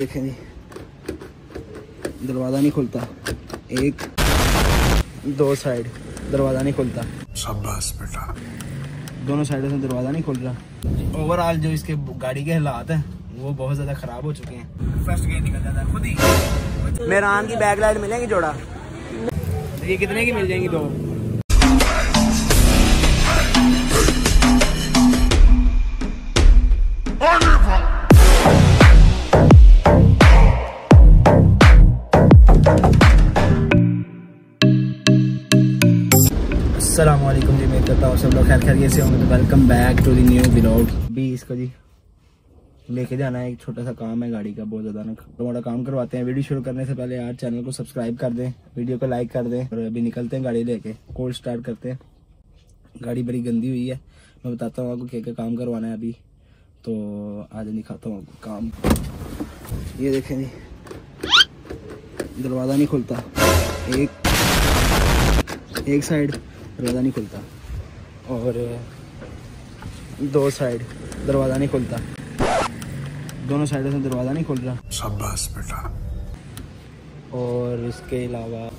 देखें जी। दरवाज़ा नहीं खुलता। एक दो साइड दरवाज़ा नहीं खुलता। शाबाश बेटा। दोनों साइडों से दरवाज़ा नहीं खुल रहा। ओवरऑल जो इसके गाड़ी के हालात हैं वो बहुत ज़्यादा ख़राब हो चुके हैं। फ़र्स्ट गेयर निकल जाता है खुद ही। मेरान की बैक लाइट मिलेगी जोड़ा? ये कितने की मिल जाएँगी दो? करता हूँ, सब लोग खैर खैरियत से होंगे तो welcome back to the new vlog भी इसका जी, लेके जाना है, एक छोटा सा काम है गाड़ी का, बहुत ज़्यादा ना, थोड़ा काम करवाते हैं। वीडियो शुरू करने से पहले यार चैनल को सब्सक्राइब कर दें वीडियो को लाइक कर दें, और अभी निकलते हैं गाड़ी लेके कोल्ड स्टार्ट करते हैं। गाड़ी बड़ी गंदी हुई है, मैं बताता हूँ आपको क्या क्या काम करवाना है अभी। तो आज दिखाता हूँ आपको काम। ये देखें जी, दरवाज़ा नहीं खुलता, एक एक साइड दरवाज़ा नहीं खुलता। और दो साइड दरवाज़ा नहीं खुलता। दोनों साइडों से दरवाज़ा नहीं खुल रहा। शाबाश बेटा। और इसके अलावा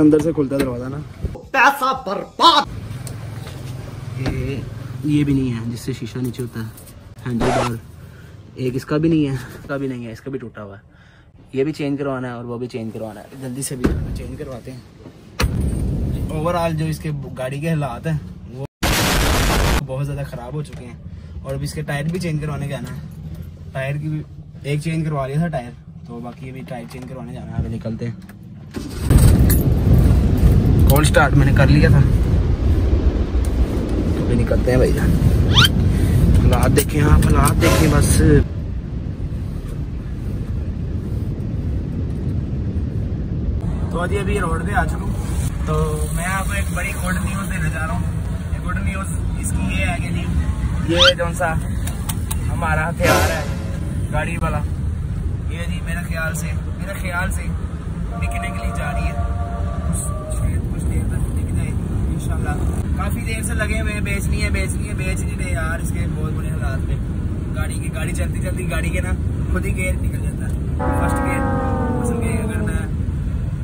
अंदर से खुलता दरवाज़ा ना। पैसा बर्बाद। ये ये भी नहीं है जिससे शीशा नीचे होता है। हैंडल बार एक इसका भी नहीं है इसका भी नहीं है इसका भी टूटा हुआ है। ये भी चेंज करवाना है और वो भी चेंज करवाना है। जल्दी से भी चेंज करवाते हैं। ओवरऑल जो इसके गाड़ी के हालात हैं, वो बहुत ज़्यादा ख़राब हो चुके हैं। और अभी इसके टायर भी चेंज करवाने जाना है। टायर की भी एक चेंज करवा लिया था टायर तो बाकी अभी टायर चेंज करवाने जाना है अभी निकलते हैं। कोल्ड स्टार्ट मैंने कर लिया था? तो निकलते हैं भाई हालात देखें आप हालात देखें बस। तो अभी अभी रोड पे आ चुका हूँ। तो मैं आपको एक बड़ी गुड न्यूज़ देने जा रहा हूँ। गुड न्यूज़ इसकी ये है कि जी ये कौन सा हमारा हथियार है, गाड़ी वाला। ये जी, मेरे ख्याल से, मेरे ख्याल से बिकने के लिए जा रही है। शायद कुछ देर तक बिक जाए इंशाल्लाह। काफ़ी देर से लगे हुए बेचनी है बेचनी है, बेच नहीं रहे यार, इसके बहुत बुरे हालात पे गाड़ी की, गाड़ी चलती चलती गाड़ी के ना, खुद ही गेयर निकल जाता है। फ़र्स्ट गेयर असल गेयर अगर मैं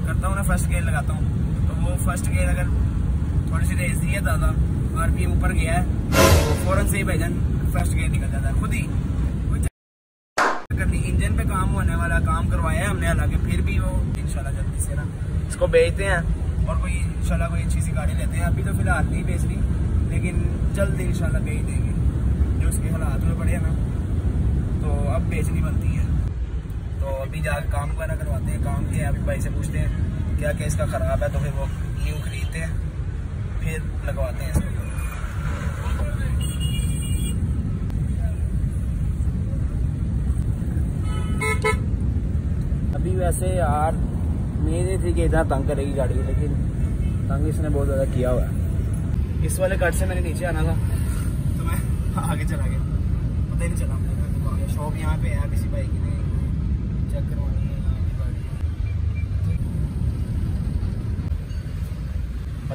करता हूँ ना फ़र्स्ट गेयर लगाता हूँ। फ़र्स्ट गेयर अगर थोड़ी सी रेस दी है ज़्यादा आर पी ऊपर गया है तो फ़ौरन से ही भाईजान फ़र्स्ट गेयर निकल जाता है। खुद ही इंजन पे काम होने वाला, काम करवाया है हमने, हालाँकि फिर भी वो इंशाल्लाह जल्दी से ना। इसको बेचते हैं और कोई, इंशाल्लाह कोई अच्छी सी गाड़ी लेते हैं। अभी तो फ़िलहाल नहीं बेच रही, लेकिन जल्द इंशाल्लाह बेच देंगे। जो उसके हालात में पड़े हैं ना तो अब बेचनी बनती है। तो अभी जाकर काम वगैरह करवाते हैं। काम किया अभी भाई से पूछते हैं क्या क्या इसका ख़राब है तो फिर वो न्यू खरीदते हैं फिर लगवाते हैं इसको। अभी वैसे यार नहीं थी कि इतना तंग करेगी गाड़ी लेकिन तंग इसने बहुत ज़्यादा किया हुआ है। इस वाले कट से मैंने नीचे आना था। तो मैं आगे चला गया। पता ही नहीं चला। शॉप यहाँ पे है किसी भाई की नहीं चेक करवानी है यहाँ की गाड़ी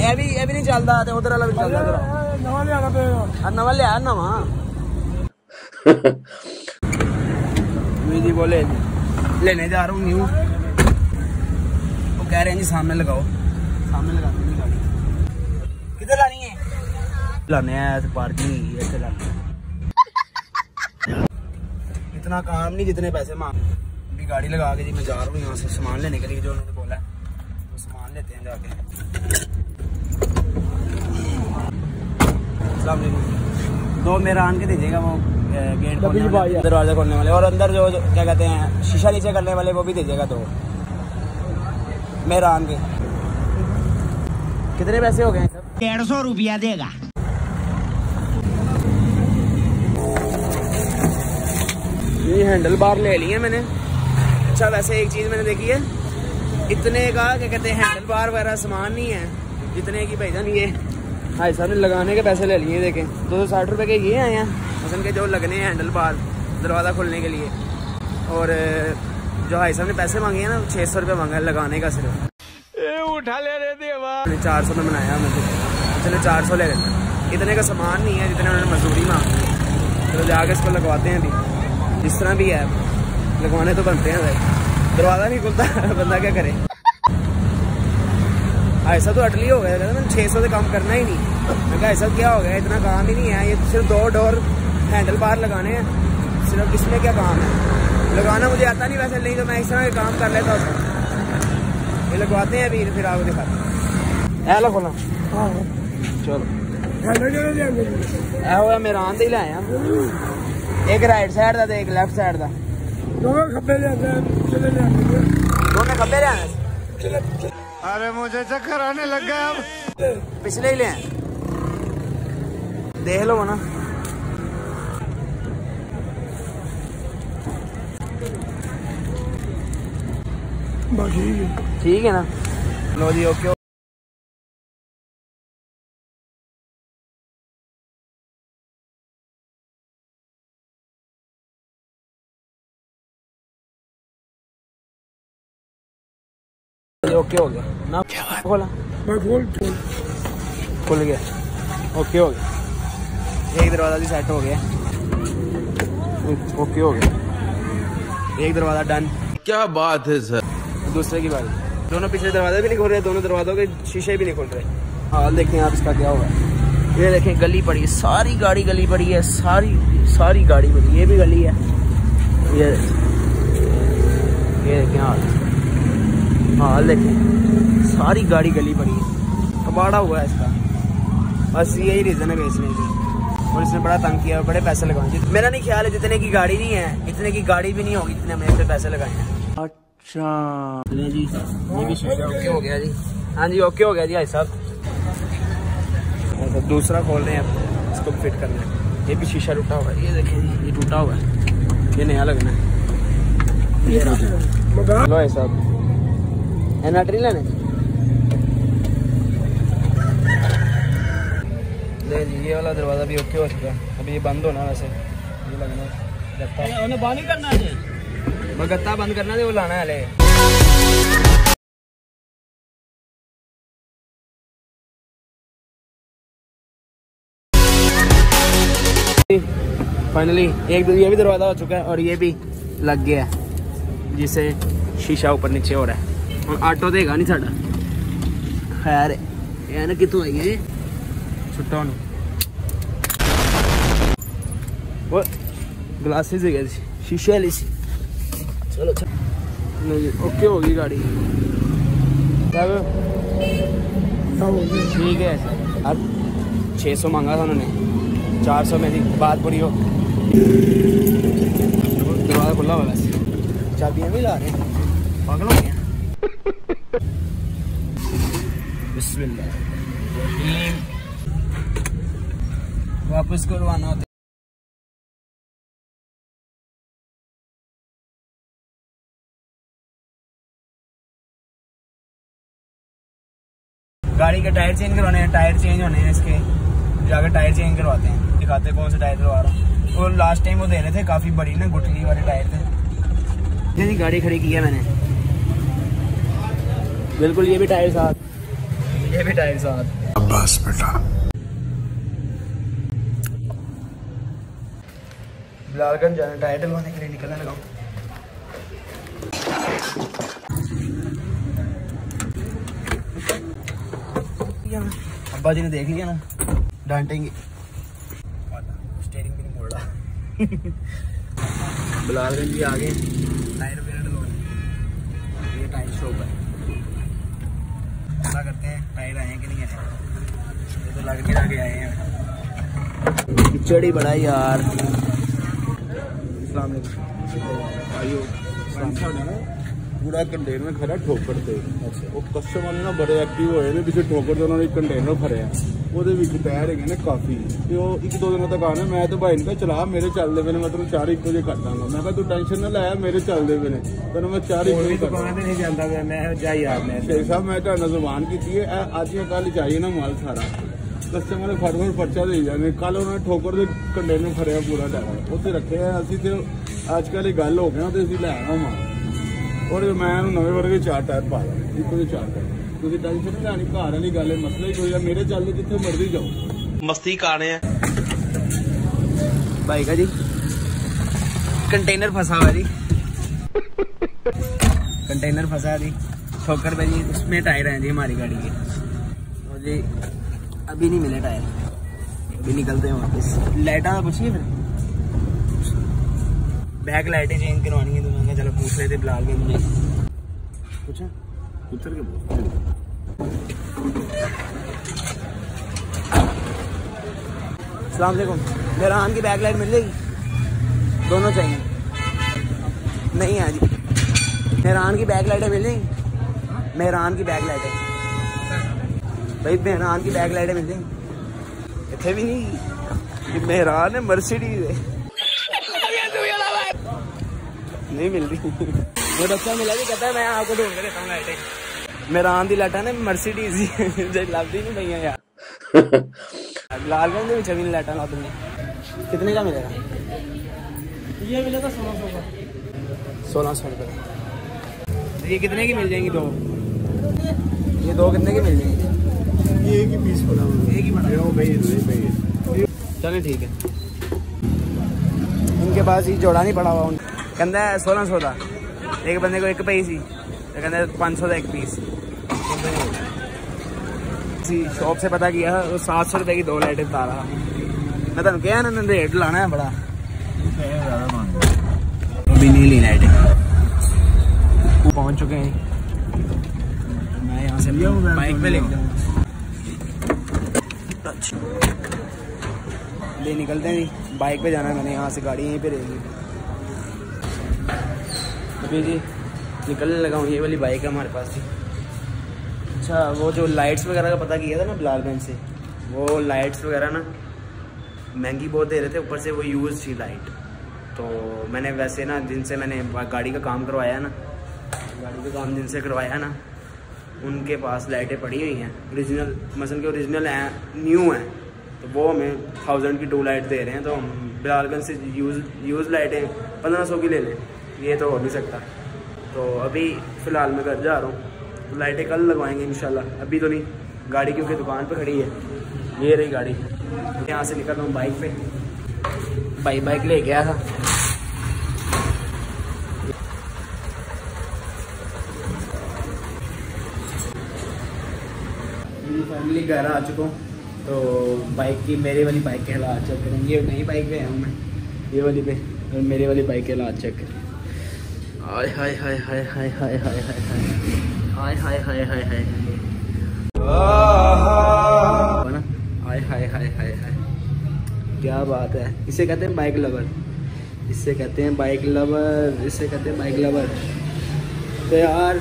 ਇਹ ਵੀ ਇਹ ਵੀ ਨਹੀਂ ਚੱਲਦਾ ਤੇ ਉਧਰ ਵਾਲਾ ਵੀ ਚੱਲਦਾ ਇਧਰ ਨਵਾਂ ਲਿਆਣਾ ਪਏਗਾ ਆ ਨਵਾਂ ਲਿਆ ਨਵਾਂ जी बोले लेने जा रहा हूँ न्यू वो कह रहे हैं जी सामने लगाओ सामने लगाते नहीं गाड़ी किधर लानी है लाने हैं पार्किंग ऐसे लाने इतना काम नहीं जितने पैसे मांग अभी गाड़ी लगा के जी मैं जा रहा हूँ यहाँ से सामान लेने के लिए जो उन्होंने बोला है वो सामान लेते हैं जाके दो मेरा आन के दीजिएगा वो गेट खोलने दरवाज़ा खोलने वाले और अंदर जो क्या कहते हैं शीशा नीचे करने वाले वो भी दीजिएगा दो। मेरा आन के। कितने पैसे हो गए सब डेढ़ सौ रुपया देगा। ये हैंडल बार ले लिए मैंने। अच्छा वैसे एक चीज़ मैंने देखी है। इतने का क्या कहते हैं हैंडल बार वगैरह सामान नहीं है। जितने की भाईजान ये भाई साहब ने लगाने के पैसे ले लिए देखें। दो सौ साठ रुपये के ये आए हैं। मसन के जो लगने हैं हैंडल बार दरवाज़ा खोलने के लिए। और जो भाई साहब ने पैसे मांगे हैं ना छः सौ रुपये मांगा है लगाने का सिर्फ़। उठा ले रे देवा। चार सौ में बनाया मैंने चलो चार सौ ले लेते हैं इतने का सामान नहीं है जितने उन्होंने मजदूरी मांगी है। तो जाके इसको लगवाते हैं अभी। जिस तरह भी है लगवाने तो बनते हैं भाई। दरवाज़ा नहीं खुलता बंदा क्या करे? ऐसा तो अटली हो गया कहते ना छः सौ से काम करना ही नहीं मैं कहा ऐसा क्या हो गया इतना काम ही नहीं है ये सिर्फ दो डोर हैंडल बार लगाने हैं सिर्फ इसमें क्या काम है लगाना मुझे आता नहीं वैसे नहीं तो मैं इस तरह के काम कर लेता उसमें ये लगवाते हैं अभी फिर आपको दिखाते हैं ए खोला चलो ਇਹ ਹੋਇਆ ਮੇਰਾ ਆਂਦੇ ਹੀ ਲੈ ਆਇਆ ਇੱਕ ਰਾਈਟ ਸਾਈਡ ਦਾ ਤੇ ਇੱਕ ਲੈਫਟ ਸਾਈਡ ਦਾ दोनों खब्बे ले आते हैं चले ले आते हैं ਦੋਨੇ ਖੱਬੇ ਲਿਆਣੇ अरे मुझे चक्कर आने लग गए अब। पिछले ही ले देख लो ना। ठीक है। ना? लो जी ओके ओके हो गया। ना क्या खोला। मैं खोल गया। ओके हो गया। एक दरवाज़ा भी सेट हो गया। ओके हो गया। एक दरवाज़ा डन क्या बात है सर दूसरे की बारी। दोनों पिछले दरवाजे भी नहीं खोल रहे दोनों दरवाजों के शीशे भी नहीं खोल रहे। हाल देखें आप इसका क्या हुआ। है ये देखें गली पड़ी है। सारी गाड़ी गली पड़ी है। सारी सारी गाड़ी पड़ी ये भी गली है। ये ये देखें हाल हाल देखें सारी गाड़ी गली पड़ी है। कबाड़ा हुआ है इसका। बस यही रीज़न है बेचने की और इसने बड़ा तंग किया बड़े पैसे लगाए। मेरा नहीं ख्याल है जितने की गाड़ी नहीं है इतने की गाड़ी भी नहीं होगी जितने हमने इस पे पैसे लगाए हैं। अच्छा। जी ये भी शीशा ओके हो गया जी। हाँ जी ओके हो गया जी भाई साहब। अच्छा, दूसरा खोल रहे हैं इसको फिट करना है। ये भी शीशा टूटा हुआ है। ये देखें ये टूटा हुआ है। ये नया लगना है। ये रहा। लो भाई साहब। है जी ये वाला दरवाज़ा भी ओके हो चुका है अभी ये बंद होना वैसे ये लगना गत्ता उन्हें बंद करना है बस गत्ता बंद करना है वो लाना है ले फाइनली एक ये भी दरवाज़ा हो चुका है और ये भी लग गया है जिससे शीशा ऊपर नीचे हो रहा है और आटो देगा नहीं साडा खैर ਇਹ ਨਾ ਕਿੱਥੋਂ ਆਈ ਹੈ ਛੁੱਟਾ ਨੂੰ ਉਹ ਗਲਾਸਿਸ ਹੈਗੇ ਸੀ ਸ਼ੀਸ਼ੇ ਵਾਲੀ ਸੀ ਚਲੋ ਚਲੋ ਜੀ ਓਕੇ ਹੋ ਗਈ ਗਾੜੀ तब ठीक है अब 600 मांगा था उन्होंने 400 में थी बात पूरी हो दरवाजा खुला हुआ वैसे चाबियां भी ला रहे हैं पागल हो गया वापस करवाना होता गाड़ी के टायर चेंज करवाने हैं, टायर चेंज होने हैं इसके। जाकर टायर चेंज करवाते हैं। दिखाते कौन से टायर करवा रहा हूँ। और लास्ट टाइम वो दे रहे थे, काफ़ी बड़ी ना, गुठली वाले टायर थे। गाड़ी खड़ी की है मैंने। बिल्कुल ये भी टायर साथ ये भी टायर साथ बस बेटा। बिलालगंज जाना टायर डलवाने के लिए निकलने लगा अब्बा जी ने देख लिया ना डांटेंगे। स्टेयरिंग भी नहीं मोड़ रहा। बिलालगंज भी आ गए तो लग के आगे आए हैं कीचड़ ही बड़ा है यार अस्सलाम वालेकुम आइयो अस्सलाम ਪੂਰਾ ਕੰਟੇਨਰ ਖੜਾ ਠੋਕਰ ਤੇ ਉਹ ਕਸਟਮਰ ਵਾਲੇ ਨਾ ਬੜੇ ਐਕਟਿਵ ਹੋਏ ਨੇ ਪਿੱਛੇ ਠੋਕਰ ਤੇ ਉਹਨਾਂ ਨੇ ਇੱਕ ਕੰਟੇਨਰ ਭਰਿਆ ਉਹਦੇ ਵਿੱਚ ਟਾਇਰ ਹੈਗੇ ਨੇ ਕਾਫੀ ਤੇ ਉਹ ਇੱਕ ਦੋ ਦਿਨਾਂ ਤੱਕ ਆਣਾ ਮੈਂ ਤੇ ਭਾਈ ਨੂੰ ਕਿਹਾ ਚਲਾ ਮੇਰੇ ਚੱਲਦੇ ਪਏ ਨੇ ਮੈਂ ਤੈਨੂੰ ਚਾਰ ਇੱਕੋ ਜਿਹੇ ਕਰ ਦਾਂਗਾ ਮੈਂ ਕਿਹਾ ਤੂੰ ਟੈਨਸ਼ਨ ਨਾ ਲੈ ਮੇਰੇ ਚੱਲਦੇ ਪਏ ਨੇ ਤੈਨੂੰ ਮੈਂ ਚਾਰ ਇੱਕੋ ਕੋਈ ਜਿਹੇ ਕਰ ਦੁਕਾਨ ਤੇ ਨਹੀਂ ਜਾਂਦਾ ਪਿਆ ਮੈਂ ਜਾ ਯਾਰ ਮੈਂ ਸ਼ੇਖ ਸਾਹਿਬ ਮੈਂ ਤੁਹਾਨੂੰ ਜ਼ੁਬਾਨ ਕੀਤੀ ਹੈ ਇਹ ਅੱਜ ਜਾਂ ਕੱਲ ਚਾਹੀਏ ਨਾ ਮਾਲ ਸਾਰਾ ਕਸਟਮਰ ਨੇ ਫੜ ਫੜ ਪਰਚਾ ਦੇ ਜਾਂਦੇ ਕੱਲ ਉਹਨਾਂ ਨੇ ਠੋਕਰ ਦੇ ਕੰਟੇਨਰ ਭਰਿਆ ਪੂਰਾ ਟਾਇਰ ਉੱਥੇ ਰੱਖਿਆ ਅਸੀਂ ਤੇ ਅੱਜ ਕੱਲ ਇਹ ਗੱਲ ਹੋ ਗਿਆ ਤੇ ਅਸੀਂ ਲੈ ਆਵਾਂ ਮਾਲ ਔਰ ਮੈਂ ਇਹਨੂੰ ਨਵੇਂ ਵਰਗੇ ਚਾਰ ਟਾਇਰ ਪਾ ਲਾਂ ਇੱਕੋ ਜਿਹੇ ਚਾਰ ਟਾਇਰ ਤੁਸੀਂ ਟੈਨਸ਼ਨ ਨਹੀਂ ਲੈਣੀ ਘਰ ਵਾਲੀ ਗੱਲ ਹੈ ਮਸਲਾ ਹੀ ਕੋਈ ਆ ਮੇਰੇ ਚੱਲਦੇ ਜਿੱਥੇ ਮਰਜ਼ੀ ਜਾਓ मस्ती काने हैं भाई का जी कंटेनर फंसा हुआ जी कंटेनर फंसा जी ठोकर पे जी उसमें टायर हैं जी हमारी गाड़ी के और जी अभी नहीं मिले टायर अभी निकलते हैं वापस। लाइटा का पूछिए फिर? बैक लाइटें चेंज करवानी है तो मैंने चलो पूछ रहे थे बिलाल के मुझे। पूछा उतर के बोल। सलामकुम मेरा आन की बैक लाइट मिल जाएगी? दोनों चाहिए। नहीं है जी। मेहरान की बैक लाइटें मिल जाएँगी? मेहरान की बैक लाइटें भाई मेहरान की बैक लाइटें मिल इतने भी नहीं। मेहरान है मर्सिडीज नहीं मिल रही। वो बच्चा मिला भी कहता है मैं आपको ढूंढ के देता हूँ मेहरान की लाइटा ना मर्सिडीज लाती नहीं भैया यार लालगंज भी छवि नहीं लाइटा कितने का मिलेगा? ये मिलेगा सोलह सौ सोलह सौ रुपये ये कितने की मिल जाएँगी दो? ये दो कितने की मिल जाएँगी? ये एक ही पीस बना एक ही बना है। चले ठीक है। उनके पास ही जोड़ा नहीं पड़ा हुआ उन कहता है सोलह सौ का एक बंदे को एक पई सी तो कहते पाँच सौ का एक पीस शॉप से पता किया वो सात सौ रुपए की दो लाइटें बता रहा। मैं तुम क्या ना रेट लाना है बड़ा। अभी नहीं ली लाइटें वो पहुँच चुके हैं। मैं यहाँ से बाइक पे लेके जाऊँगा। अच्छा ले निकलते हैं बाइक पे जाना है मैंने, यहाँ से गाड़ी यहीं पे रहेगी। अभी जी, निकलने लगा हूँ, ये वाली बाइक है हमारे पास थी अच्छा वो जो लाइट्स वगैरह का पता किया था ना बिलालगंज से? वो लाइट्स वगैरह ना, महँगी बहुत दे रहे थे, ऊपर से वो यूज़ थी लाइट तो मैंने वैसे ना जिनसे मैंने गाड़ी का काम करवाया ना। गाड़ी का काम जिनसे करवाया ना। उनके पास लाइटें पड़ी हुई हैं। ओरिजिनल मसल के ओरिजिनल हैं न्यू हैं। तो वो हमें थाउज़ेंड की टू लाइट दे रहे हैं तो हम बिलालगंज से यूज़ यूज़ लाइटें पंद्रह सौ की ले लें। ये तो हो नहीं सकता। तो अभी फ़िलहाल मैं घर जा रहा हूँ। तो लाइटें कल लगवाएँगे, इंशाल्लाह। अभी तो नहीं, गाड़ी क्योंकि दुकान पर खड़ी है। ये रही गाड़ी। यहाँ से निकल रहा हूँ बाइक पे। बाइक बाइक ले गया था। फाइनली घर आ चुका हूँ तो बाइक की मेरी वाली बाइक के हालात चेक करें ये नई बाइक पे आया हूँ मैं ये वाली पे और मेरी वाली बाइक के हालात चेक करें हाय हाय हाय हाय हाय हाय हाय हाय हाय हाय हाय हाय हाय हाय हाय हाय हाय हाय क्या बात है इसे कहते हैं बाइक लवर इससे कहते हैं बाइक लवर इससे कहते हैं बाइक लवर तो यार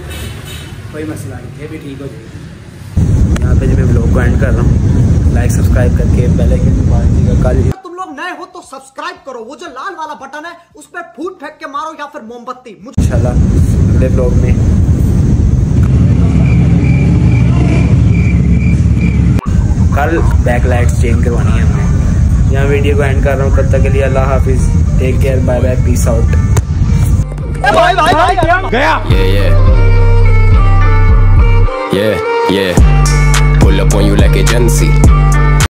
कोई मसला नहीं ये भी ठीक हो जाएगा ब्लॉग को एंड कर रहा हूँ। लाइक सब्सक्राइब करके बेल आइकन दबा दीजिएगा कल तुम लोग नए हो तो सब्सक्राइब करो। वो जो लाल वाला बटन है उस पर फूट फेंक के मारो या फिर मोमबत्ती। मुझे अगले ब्लॉग में। कल बैक लाइट्स चेंज करवानी है हमें यहाँ वीडियो को एंड कर रहा हूँ। तब तक के लिए अल्लाह हाफिज। Take care bye bye peace out Yeah, yeah. Yeah, yeah. up on you like a Gen Z.